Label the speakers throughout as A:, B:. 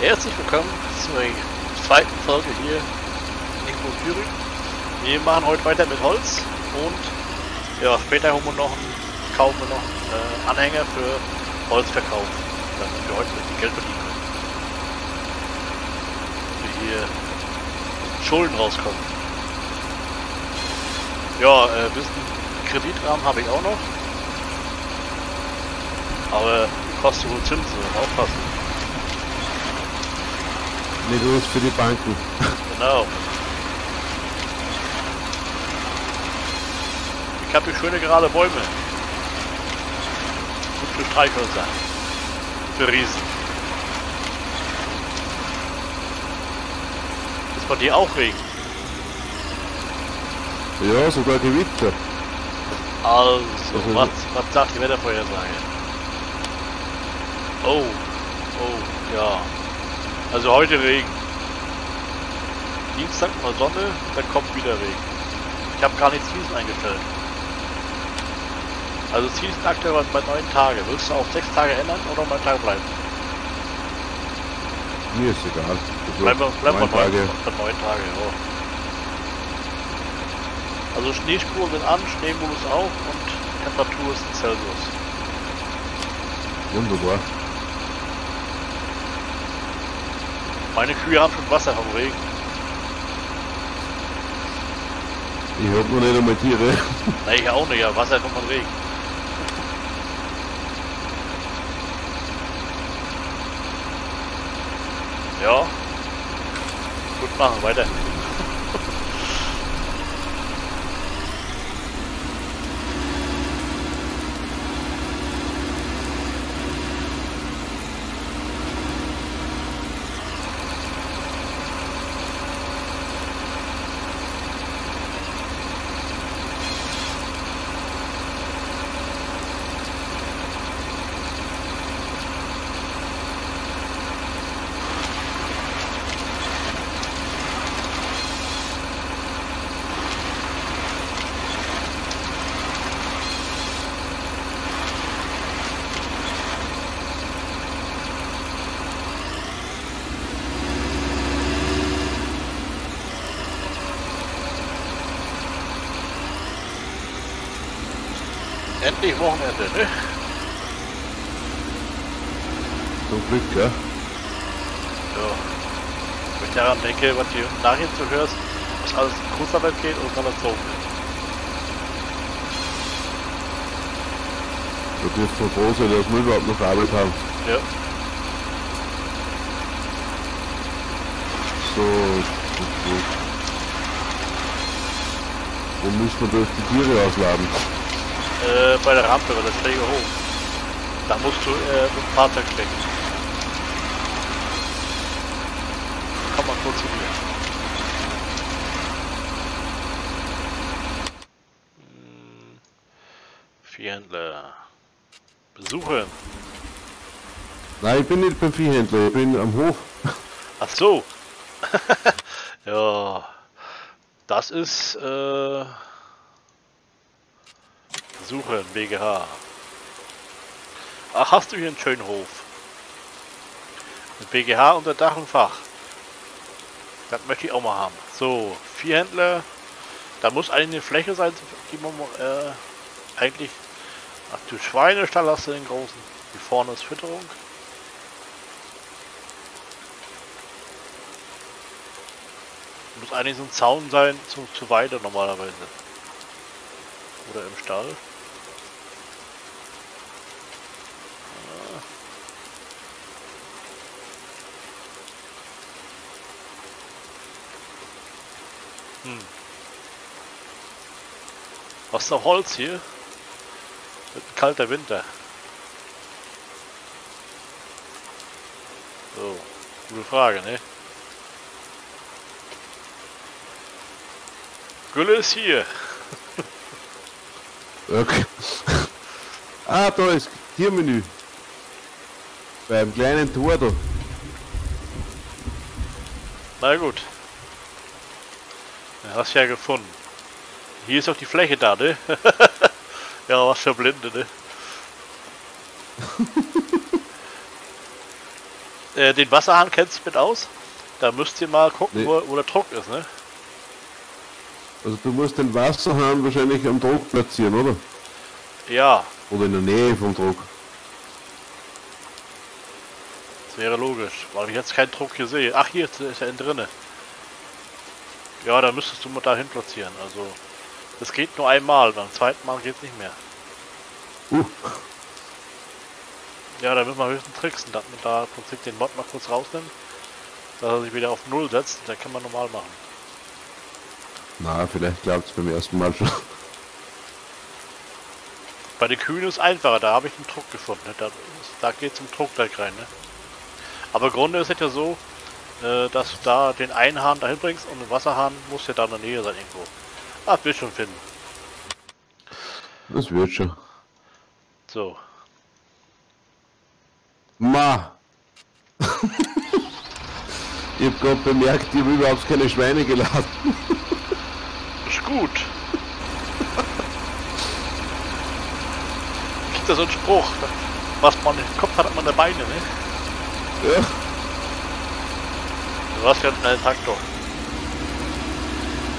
A: Herzlich willkommen zur zweiten Folge hier in Thüringen. Wir machen heute weiter mit Holz und ja, später haben wir noch einen, kaufen wir noch einen äh, Anhänger für Holzverkauf, damit wir heute bisschen Geld verdienen können. Wir hier Schulden rauskommen. Ja, äh, ein bisschen Kreditrahmen habe ich auch noch. Aber kostet wohl Zinsen, aufpassen.
B: Nicht alles für die Banken.
A: Genau. Ich habe hier schöne gerade Bäume. Gut für Streichhölzer. Für Riesen. Ist bei dir auch Regen?
B: Ja, sogar Gewitter.
A: Also,
B: Also-
A: was, was sagt die Wettervorhersage? Oh, oh, ja. Also heute Regen. Dienstag mal Sonne, dann kommt wieder Regen. Ich habe gar nicht Season eingestellt. Also Season aktuell bei neun Tage. Willst du auf sechs Tage ändern oder neun Tage bleiben?
B: Mir ist egal. Also,
A: Bleiben wir, bleiben wir
B: neun
A: neun,
B: Tage.
A: bei neun Tage, ja. Also Schneespur sind an, Schneemodus auch und Temperatur ist in Celsius.
B: Wunderbar.
A: Meine Kühe haben schon Wasser vom Regen.
B: Ich hab noch nicht einmal Tiere.
A: Na, ich auch nicht, ja, Wasser kommt von Regen. Ja. Gut machen, weiter. Endlich Wochenende, ne?
B: Zum Glück, ja.
A: Ja. Wenn ich daran denke, was du nachher zu hörst, was alles in Kurzarbeit geht und dann so wird.
B: Du dürft mal froh sein, dass wir überhaupt noch Arbeit haben.
A: Ja.
B: So, gut, gut. Wo müssen wir durch die Tiere ausladen?
A: Äh, bei der Rampe, weil das Träger hoch. Da musst du äh, mit dem Fahrzeug stecken. Komm mal kurz zu mir. Hm, Viehhändler. Besuchen.
B: Nein, ich bin nicht beim Viehhändler, ich bin am Hof.
A: Ach so. ja. Das ist äh, Suche in BGH. Ach, hast du hier einen schönen Hof? Mit BGH unter Dach und Fach. Das möchte ich auch mal haben. So, vier Händler. Da muss eine Fläche sein, die man äh, eigentlich. Ach du Schweinestall hast du den großen. Hier vorne ist Fütterung. Muss eigentlich so ein Zaun sein zu, zu Weide normalerweise. Oder im Stall. Hm. Was noch Holz hier? Wird ein kalter Winter. So, gute Frage, ne? Gülle ist hier.
B: Okay. ah, da ist Tiermenü. Beim kleinen Tor da.
A: Na gut. Hast ja gefunden. Hier ist auch die Fläche da, ne? ja, was für Blinde, ne? Äh, den Wasserhahn kennst du mit aus? Da müsst ihr mal gucken,
B: Nee.
A: wo, wo der Druck ist, ne?
B: Also du musst den Wasserhahn wahrscheinlich am Druck platzieren, oder?
A: Ja,
B: Oder in der Nähe vom Druck.
A: das wäre logisch, weil ich jetzt keinen Druck hier sehe. Ach, hier ist er drinne. Ja, da müsstest du mal dahin platzieren. Also, das geht nur einmal, beim zweiten Mal geht es nicht mehr.
B: Uh,
A: Ja, da müssen wir höchstens tricksen, dass man da im Prinzip den Mod mal kurz rausnimmt, dass er sich wieder auf Null setzt, dann kann man normal machen.
B: na, vielleicht klappt es beim ersten Mal schon.
A: Bei den Kühen ist einfacher, da habe ich einen Druck gefunden. Ne? Da, da geht zum Druck gleich rein. Ne? Aber im Grunde ist es ja so, äh, dass du da den einen Hahn dahin bringst und den Wasserhahn muss ja da in der Nähe sein irgendwo. Ah, will schon finden.
B: Das wird schon.
A: So.
B: Ma! ich hab gerade bemerkt, ich habe überhaupt keine Schweine geladen.
A: Ist gut. Gibt ja so einen Spruch, was man im Kopf hat, hat man der Beine, ne?
B: Ja.
A: Du hast ja einen schnellen Traktor.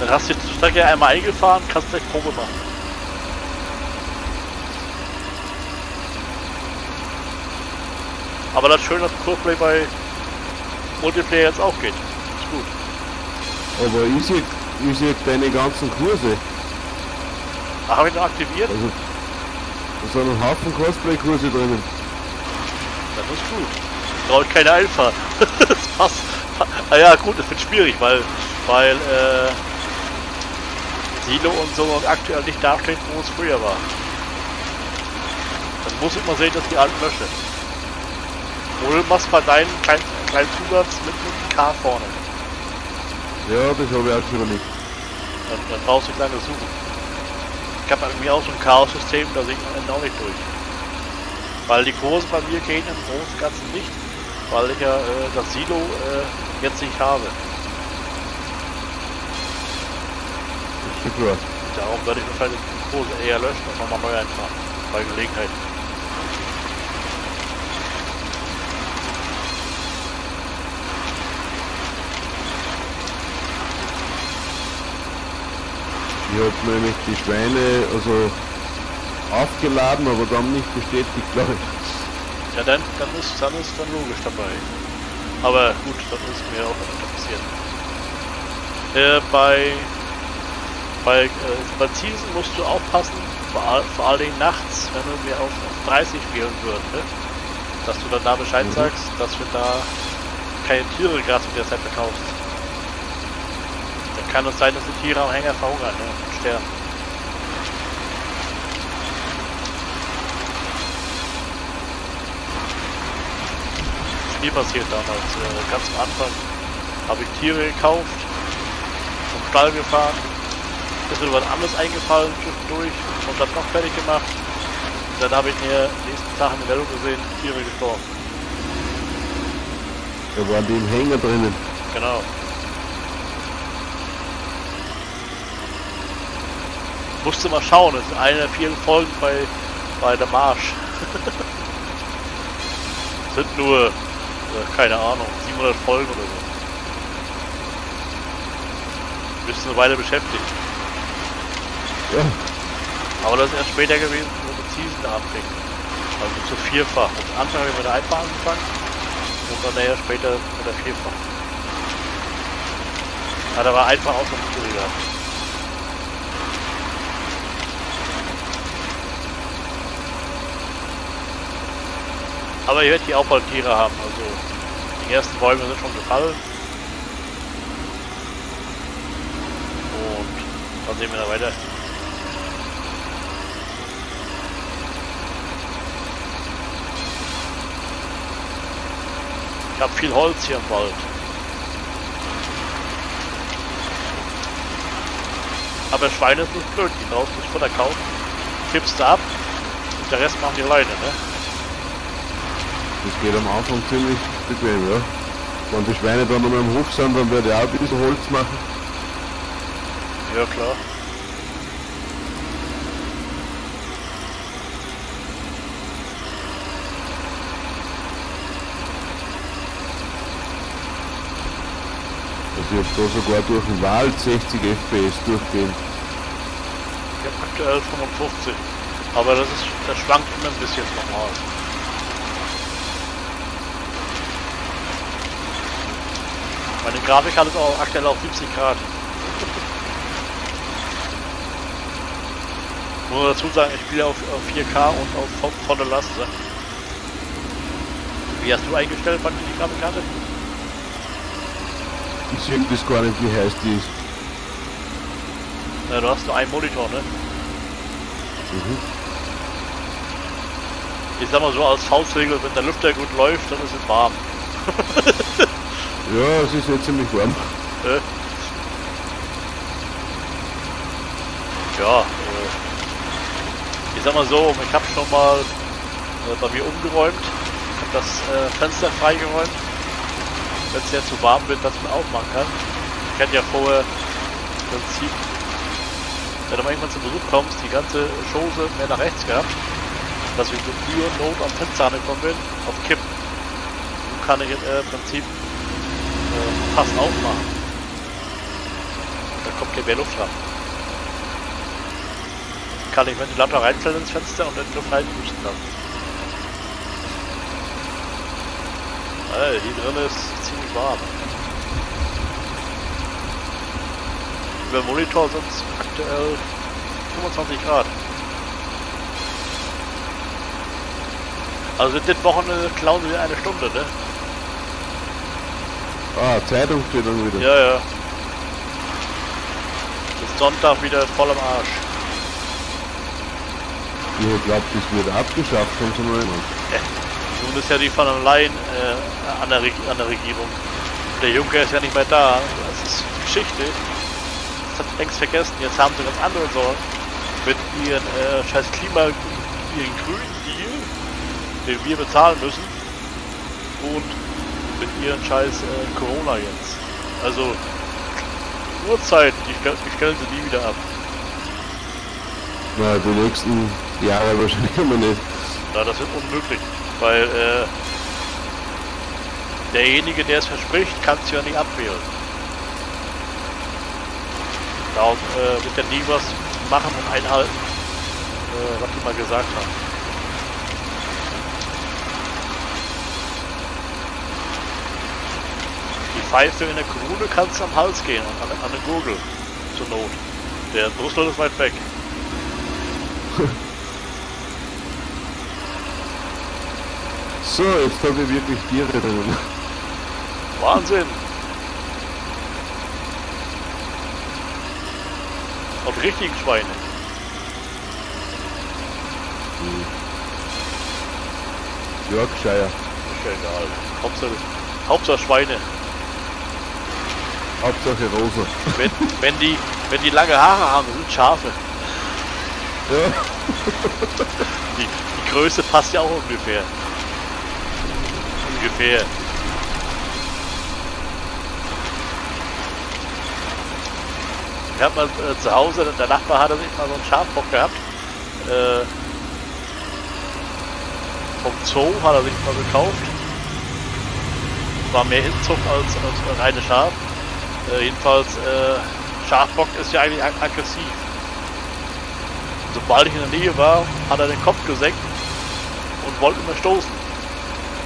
A: Dann hast du die Strecke einmal eingefahren, kannst gleich Probe machen. Aber das schön, dass Coreplay bei Multiplayer jetzt auch geht. Ist gut.
B: Aber ich sehe ich seh deine ganzen Kurse.
A: Ach, habe ich noch aktiviert?
B: Also, da sind ein Haufen Cosplay-Kurse drinnen.
A: Das ist gut. Brauche ich keine Einfahrt. das passt. Ah ja, gut, das wird schwierig, weil, weil, äh, Silo und so aktuell nicht dasteht, wo es früher war. Dann muss ich mal sehen, dass die alten lösche. Oder du machst mal deinen kleinen, kleinen Zusatz mit einem K vorne.
B: Ja, das habe ich auch schon überlegt.
A: Dann, dann brauchst du eine kleine Suche. Ich habe irgendwie auch so ein Chaos-System, da sehe ich am Ende auch nicht durch. Weil die Kurse bei mir gehen im Großen und Ganzen nicht, weil ich ja äh, das Silo äh, jetzt nicht habe.
B: Das ist schon klar.
A: Darum werde ich wahrscheinlich die Kurse eher löschen und nochmal neu eintragen. Bei Gelegenheit.
B: Ich habe nämlich die Schweine also aufgeladen, aber dann nicht bestätigt, glaube ich.
A: Ja, dann, dann, ist, dann ist dann logisch dabei. Aber gut, das ist mir auch öfter passiert. Äh, bei bei, äh, bei Season musst du aufpassen, vor, vor allen Dingen nachts, wenn wir auf, auf 30 spielen würden, ne? dass du dann da Bescheid
B: Mhm.
A: sagst, dass wir da keine Tiere gerade zu der Zeit verkaufst. Dann kann es sein, dass die Tiere am Hänger verhungern ne? und sterben. Spiel passiert damals. Äh, ganz am Anfang habe ich Tiere gekauft, zum Stall gefahren, ist mir was anderes eingefallen zwischendurch und das noch fertig gemacht. Und dann habe ich mir nächsten Tag in der Meldung gesehen, Tiere gestorben.
B: Da waren die im Hänger drinnen.
A: Genau. Musste mal schauen, das ist eine der vielen Folgen bei, bei der Marsch. Sind nur, äh, keine Ahnung, 700 Folgen oder so. Bist eine Weile beschäftigt.
B: Ja,
A: Aber das ist erst später gewesen, wo die Season anfing. Also zu vierfach. Am Anfang habe ich mit der Einfach angefangen und dann eher später mit der vierfach. Ja, da war einfach auch so ein Aber ich werde hier auch bald Tiere haben, also die ersten Bäume sind schon gefallen. Und dann sehen wir da weiter. Ich habe viel Holz hier im Wald. Aber Schweine nicht blöd, die brauchst du das Futter kaufen, kippst du ab und der Rest machen die Leine, ne?
B: Das geht am Anfang ziemlich bequem, ja. Wenn die Schweine dann noch mal im Hof sind, dann werde ich auch ein bisschen Holz machen.
A: Ja klar.
B: Also ich habe da sogar durch den Wald 60 FPS durchgehen.
A: Ich habe aktuell 55. Aber das ist, das schwankt immer ein bisschen normal. Meine Grafik hat es auch aktuell auf 70 Grad. Muss man dazu sagen, ich spiele auf, auf 4K und auf vo- volle Last. ne? Wie hast du eingestellt, wann die Grafikkarte?
B: Ich sehe das gar nicht, wie heiß die ist.
A: Ja, du hast nur einen Monitor, ne?
B: Mhm.
A: Ich sag mal so als Faustregel, wenn der Lüfter gut läuft, dann ist es warm.
B: Ja, es ist jetzt ziemlich warm.
A: Äh. Ja, äh, ich sag mal so, ich habe schon mal äh, bei mir umgeräumt, habe das äh, Fenster freigeräumt, wenn es jetzt zu warm wird, dass man aufmachen kann. Ich hatte ja vorher im Prinzip, wenn du mal irgendwann zu Besuch kommst, die ganze Chose mehr nach rechts gehabt, dass ich mit Mühe und Not am Fenster angekommen bin, auf Kipp. Nun kann ich äh, im Prinzip äh, fast aufmachen. Da kommt kein mehr Luft ran. Kann ich Ventilator reinstellen ins Fenster und dann Luft reinpusten lassen. Äh, hier drin ist ziemlich warm. Über dem Monitor sind es aktuell 25 Grad. Also das Wochenende klauen wir eine Stunde, ne?
B: Ah, Zeitung steht dann wieder.
A: Ja, ja. Bis Sonntag wieder voll am Arsch.
B: Ich glaube, das wird abgeschafft von so einem.
A: Nun ist ja die von Leyen äh, an, der an der Regierung. Der Juncker ist ja nicht mehr da. Das ist Geschichte. Das hat längst vergessen. Jetzt haben sie ganz andere Sorgen. Mit ihren äh, scheiß Klima, ihren grünen Deal, den wir bezahlen müssen. Und mit ihren scheiß äh, Corona jetzt. Also, nur Zeit, die, stell- die stellen sie nie wieder ab.
B: Na, die nächsten Jahre wahrscheinlich immer nicht.
A: Ja, das wird unmöglich, weil äh, derjenige, der es verspricht, kann es ja nicht abwählen. Darum äh, wird er nie was machen und einhalten, äh, was die mal gesagt haben. Pfeife in der Kommune kannst du am Hals gehen, an, an den Gurgel, zur Not. Der Brüssel ist weit weg.
B: So, jetzt habe ich wirklich Tiere drin.
A: Wahnsinn! Und richtigen Schweine.
B: Yorkshire.
A: Ist ja egal. Hauptsache, Hauptsache Schweine.
B: Hauptsache rosa.
A: Wenn, wenn, die, wenn die lange Haare haben, sind Schafe.
B: Ja.
A: Die, die Größe passt ja auch ungefähr. Ungefähr. Ich hab mal äh, zu Hause, der Nachbar hatte sich mal so einen Schafbock gehabt. Äh, vom Zoo hat er sich mal gekauft. War mehr Inzucht als, als reine Schaf. Äh, jedenfalls, äh, Schafbock ist ja eigentlich ag aggressiv. Sobald ich in der Nähe war, hat er den Kopf gesenkt und wollte mir stoßen.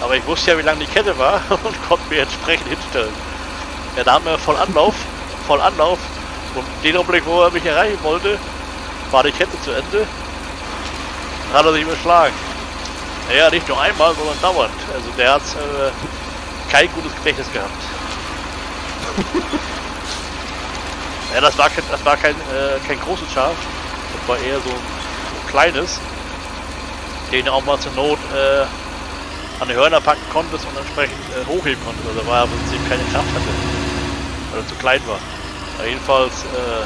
A: Aber ich wusste ja, wie lang die Kette war und konnte mir entsprechend hinstellen. Er nahm mir voll Anlauf, voll Anlauf und dem Augenblick, wo er mich erreichen wollte, war die Kette zu Ende. Hat er sich überschlagen. Naja, nicht nur einmal, sondern dauernd. Also der hat äh, kein gutes Gedächtnis gehabt. Ja, das war kein, das war kein, äh, kein großes Schaf. Das war eher so ein, kleines, den auch mal zur Not äh, an die Hörner packen konntest und entsprechend äh, hochheben konntest. Also war er im keine Kraft hatte, weil er zu klein war. Aber jedenfalls, äh,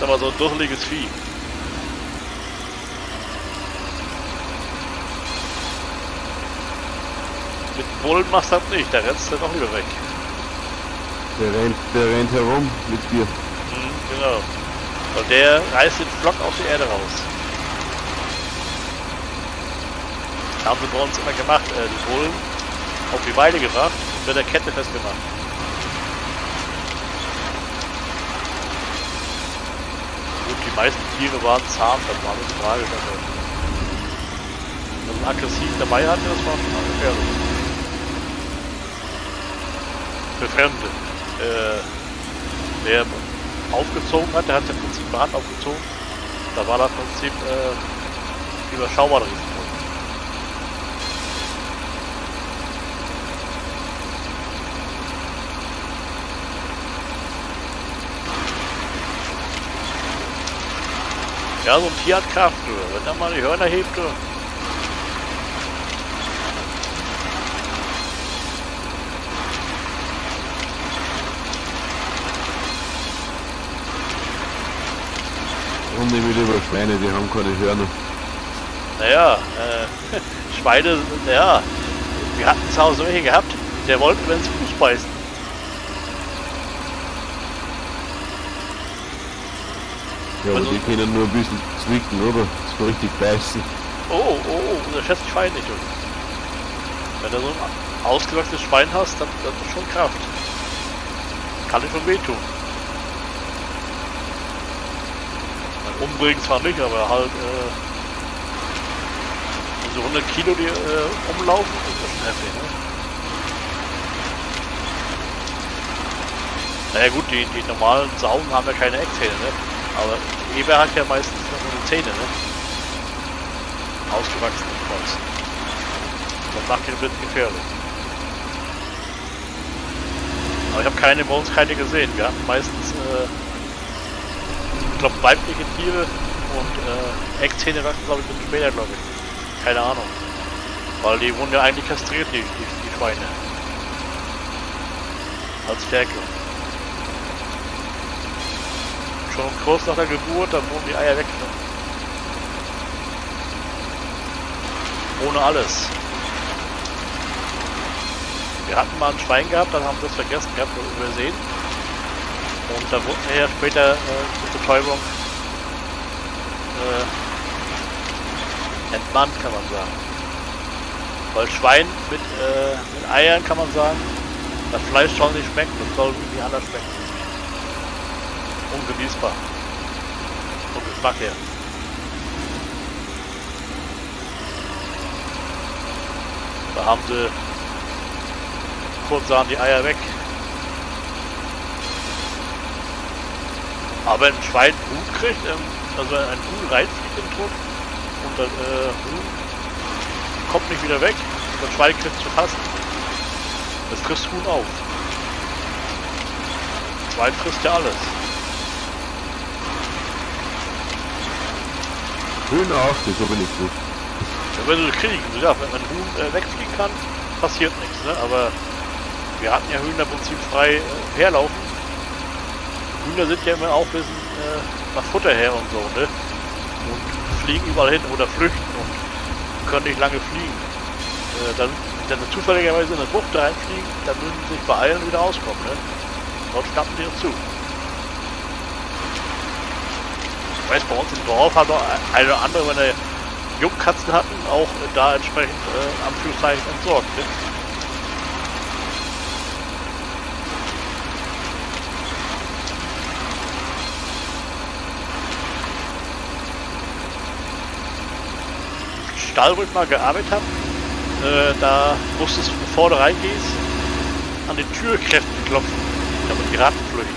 A: sag mal so ein dusseliges Vieh. Bullen machst du das nicht, da rennst du noch wieder weg.
B: Der rennt, der rennt herum mit dir.
A: Mhm, genau. Und der reißt den Flock aus der Erde raus. Das Haben wir bei uns immer gemacht, äh, die Bullen auf die Weide gebracht und mit der Kette festgemacht. Gut, die meisten Tiere waren zahm, das war eine Frage. Wenn man aggressiv dabei hatte, das war schon mal gefährlich. Fremde. Äh, der aufgezogen hat, der hat im Prinzip per Hand aufgezogen. Da war das im Prinzip äh, überschaubar Risiko. Ja, so ein Tier hat Kraft. Wenn er mal die Hörner hebt, du.
B: Wieder über Schweine, die haben keine Hörner.
A: Naja, äh, Schweine, ja. Wir hatten zu Hause welche gehabt, der wollte mir ins Fuß beißen.
B: Ja, aber
A: Also-
B: die können nur ein bisschen zwicken, oder? So richtig beißen.
A: Oh, oh, oh, unterschätzt die Schweine nicht, du. Wenn du so ein ausgewachsenes Schwein hast, dann, dann ist schon Kraft. Kann dir schon wehtun. Umbringen zwar nicht, aber halt, äh, so 100 Kilo, die äh, umlaufen, ist das schon heftig, ne? Naja gut, die, die normalen Saugen haben ja keine Eckzähne, ne? Aber Eber hat ja meistens nur die Zähne, ne? Ausgewachsene Kreuz. Das macht den Wind gefährlich. Aber ich habe keine, bei uns keine gesehen. Wir hatten meistens, äh, ich glaube, weibliche Tiere und äh, Eckzähne wachsen, glaube ich, ein später, glaube ich. Keine Ahnung. Weil die wurden ja eigentlich kastriert, die, die, die Schweine. Als Ferkel. Schon kurz nach der Geburt, dann wurden die Eier weggenommen. Ohne alles. Wir hatten mal ein Schwein gehabt, dann haben wir das vergessen gehabt übersehen. Und da wurden wir ja später äh, zur Betäubung äh, entmannt, kann man sagen. Weil Schwein mit, äh, mit Eiern kann man sagen, das Fleisch soll nicht schmecken, das soll irgendwie anders schmecken. Ungenießbar. Vom Geschmack her. Da haben sie kurz sahen die Eier weg. Aber ein Schwein Huhn kriegt, ähm, also ein Huhn reinfliegt im Tod und das äh, Huhn kommt nicht wieder weg und das Schwein kriegt zu fassen. Das frisst Huhn auf. Das Schwein frisst ja alles.
B: Hühner auch, das ist aber nicht gut.
A: Ja, wenn du kriegen, ja, wenn ein Huhn äh, wegfliegen kann, passiert nichts, ne? Aber wir hatten ja Hühner im Prinzip frei äh, herlaufen. Hühner sind ja immer auch ein bisschen äh, nach Futter her und so, ne? Und fliegen überall hin oder flüchten und können nicht lange fliegen. Äh, dann, wenn sie zufälligerweise in eine Bucht reinfliegen, dann müssen sie sich beeilen und wieder rauskommen, ne? Dort schnappen die uns zu. Ich weiß, bei uns im Dorf hat noch eine oder andere, wenn er Jungkatzen hatten, auch da entsprechend äh, Anführungszeichen entsorgt. Ne? Im Stall, wo ich mal gearbeitet habe, äh, da musstest du, bevor du reingehst, an die Tür kräftig klopfen, damit die Ratten flüchten.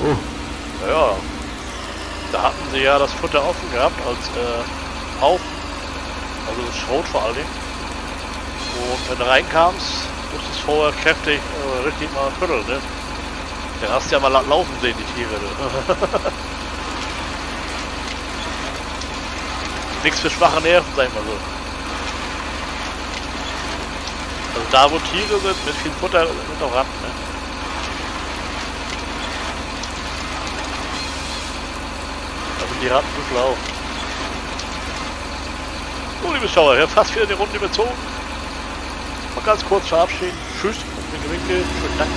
B: Oh,
A: Ja, da hatten sie ja das Futter offen gehabt als äh, Haufen, also das Schrot vor allem. Und wenn du reinkamst, musstest du vorher kräftig äh, richtig mal schütteln, ne? Dann hast du ja mal la- laufen sehen, die Tiere. Ne? Nichts für schwache Nerven, sag ich mal so. Also da, wo Tiere sind, mit viel Futter, sind auch Ratten, ne? Da sind die Ratten so schlau. So, liebe Schauer, wir haben fast wieder die Runde überzogen. Mal ganz kurz verabschieden. Tschüss, Winke, Winke. Schönen Dank.